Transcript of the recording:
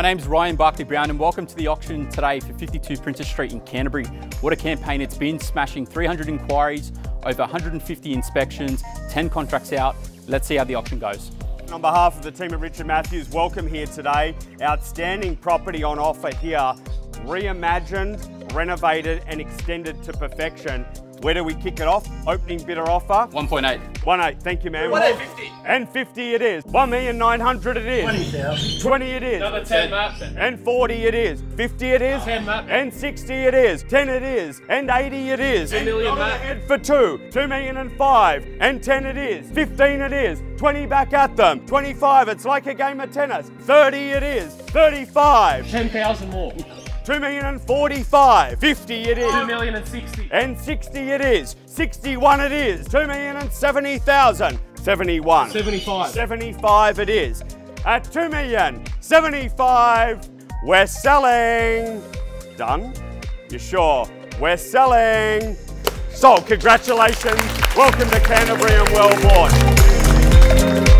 name's Rihann Barkley Brown and welcome to the auction today for 52 Princess Street in Canterbury. What a campaign it's been, smashing 300 inquiries, over 150 inspections, 10 contracts out. Let's see how the auction goes. On behalf of the team at Richard Matthews, welcome here today. Outstanding property on offer here, reimagined, renovated and extended to perfection. Where do we kick it off? Opening bidder offer. 1.8. 1.8, thank you, man. 1.50. And 50 it is. 1,900 it is. 20,000. 20 it is. Another 10 maps. And 40 it is. 50 it is. 10 map. And 60 it is. 10 it is. And 80 it is. 2 million And ahead for two. 2 million and five. And 10 it is. 15 it is. 20 back at them. 25, it's like a game of tennis. 30 it is. 35. 10,000 more. 2 million and 45. 50 it is. 2 million and 60. And 60 it is. 61 it is. 2 million and 70,000. 71. 75. 75 it is. At 2 million 75, we're selling. Done? You sure? We're selling. Sold. Congratulations. Welcome to Canterbury and well bought.